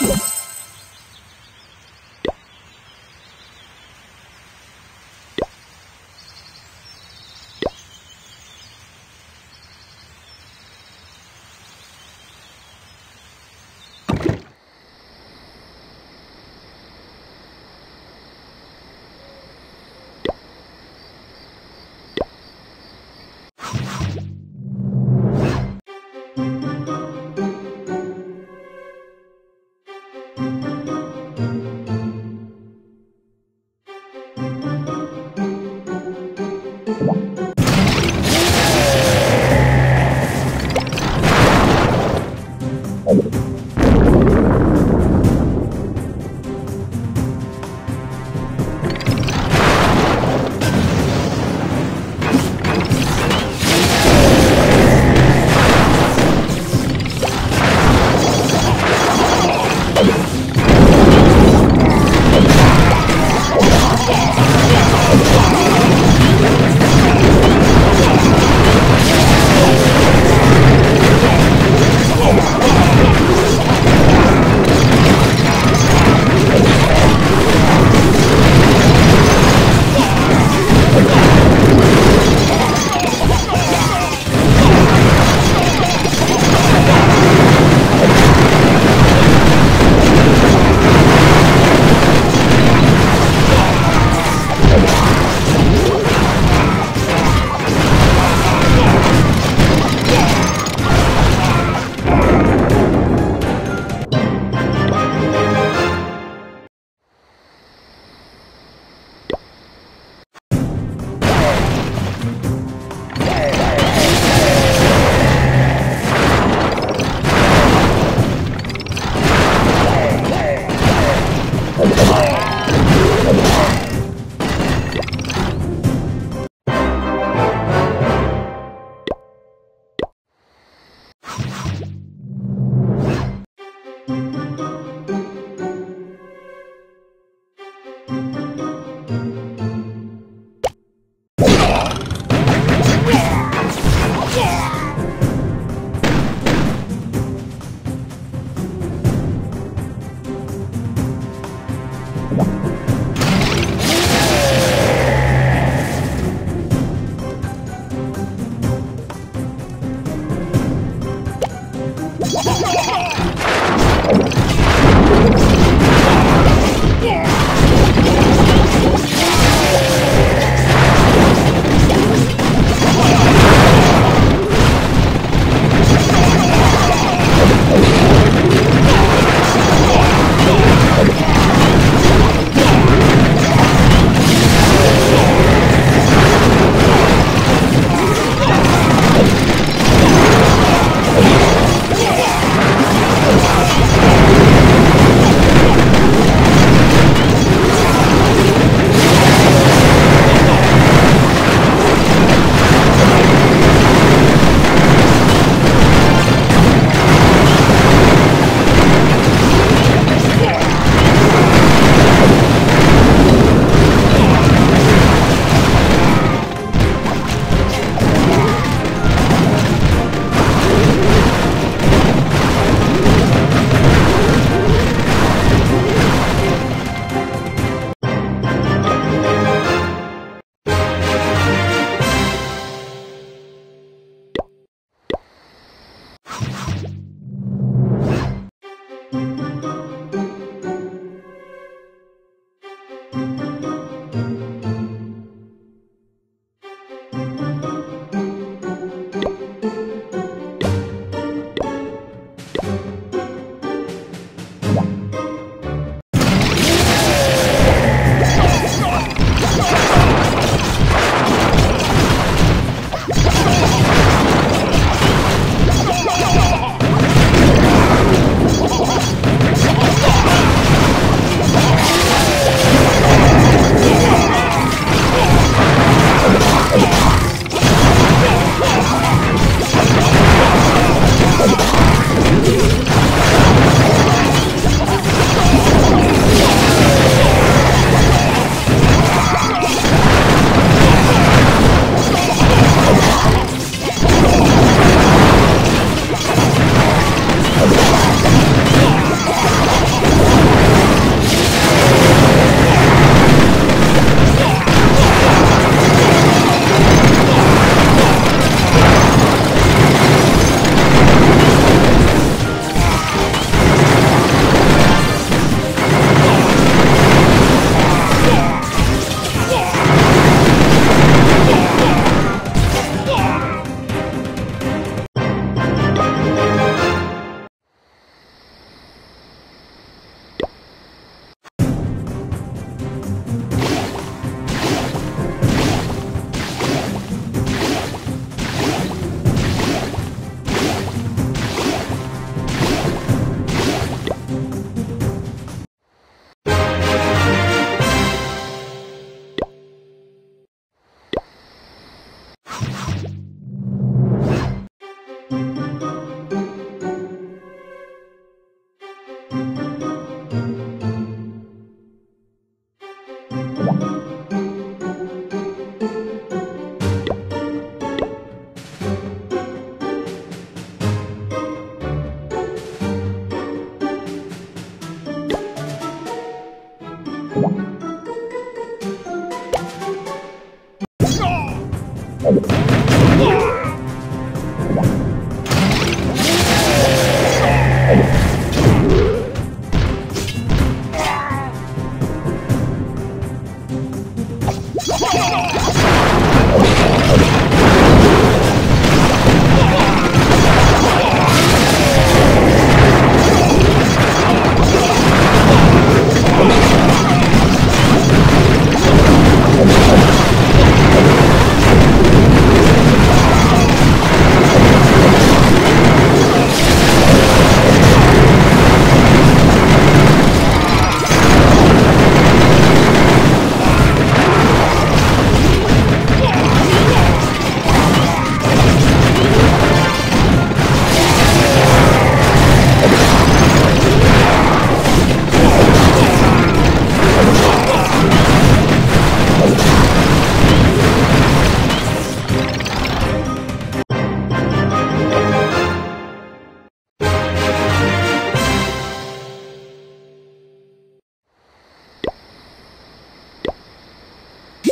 you